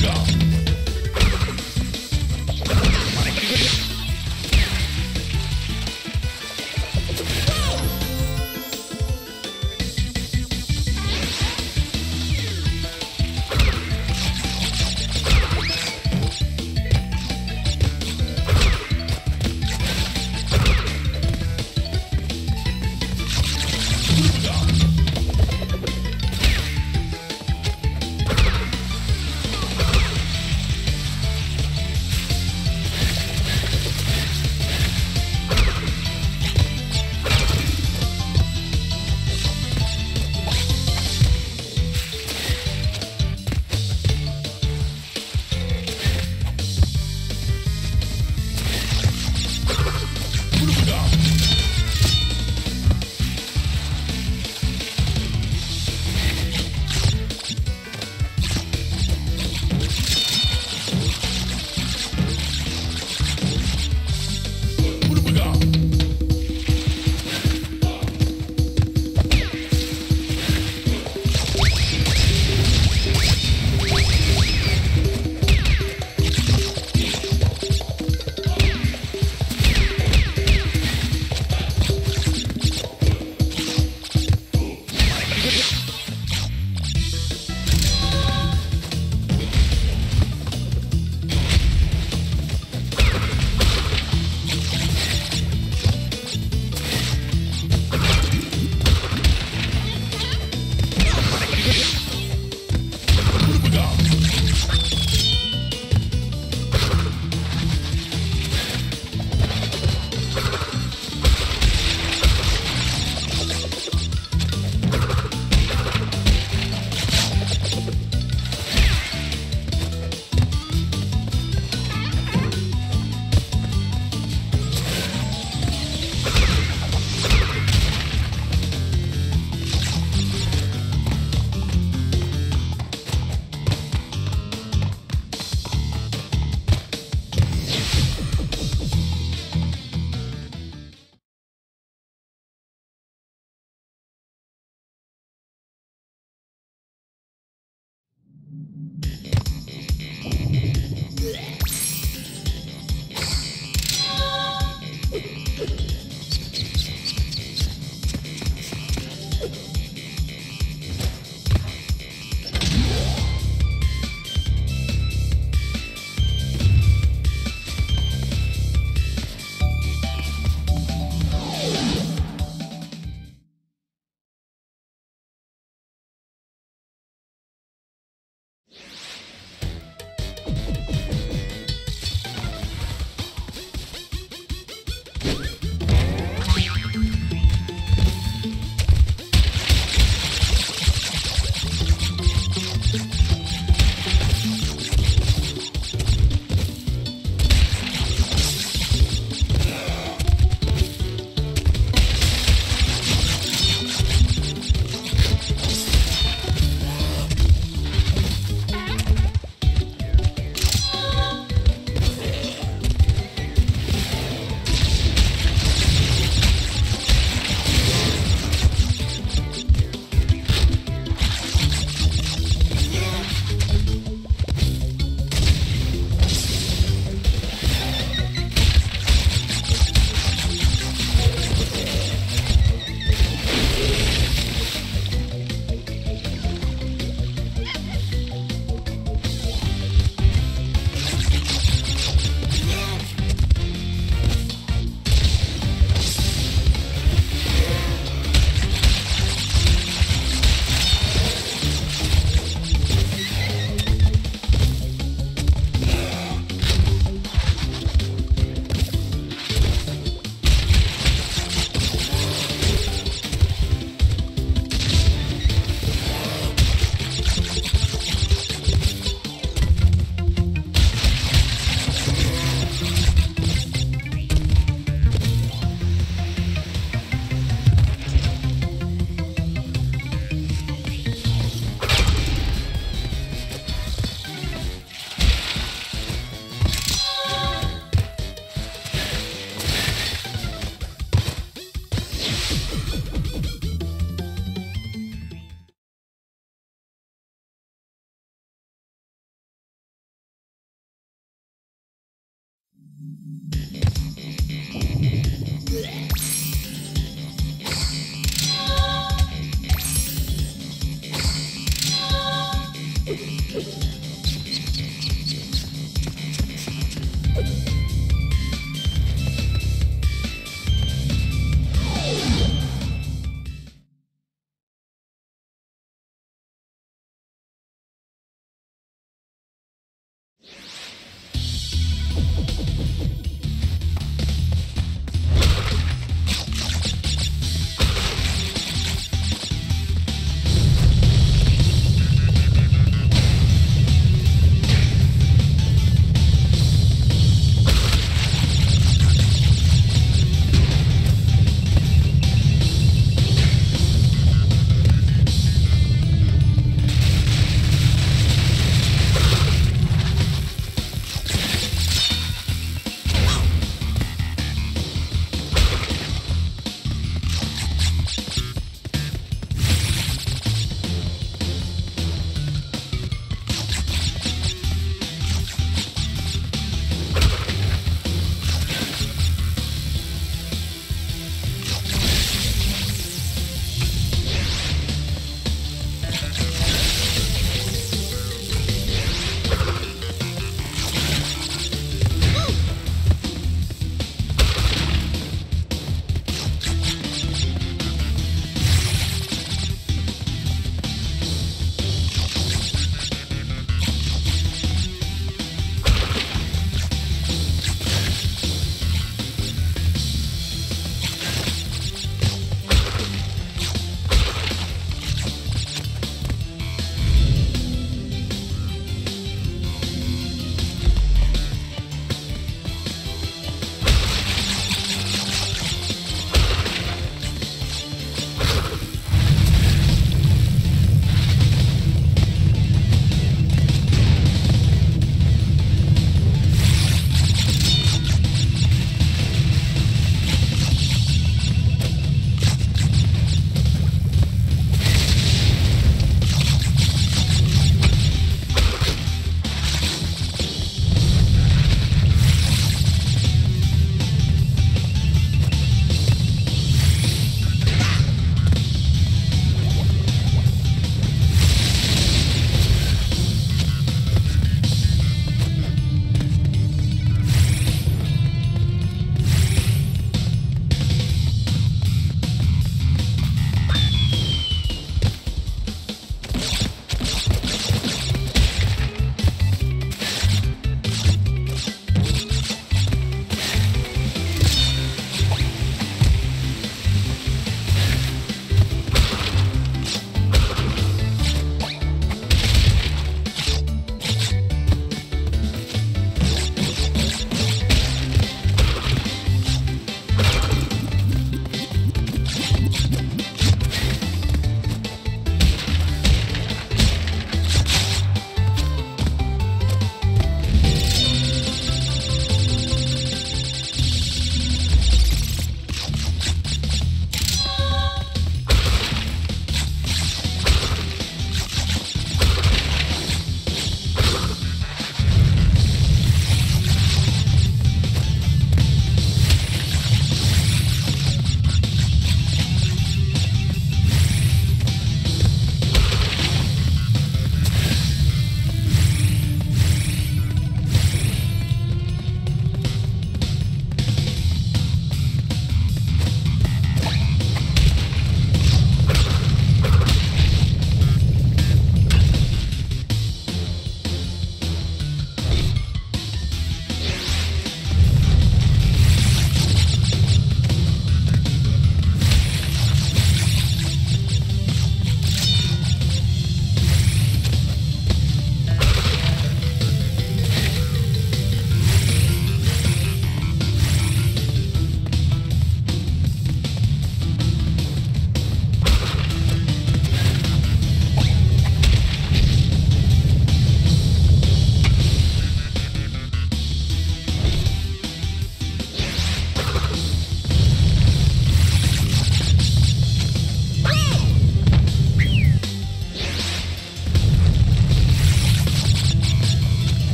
Welcome.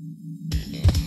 You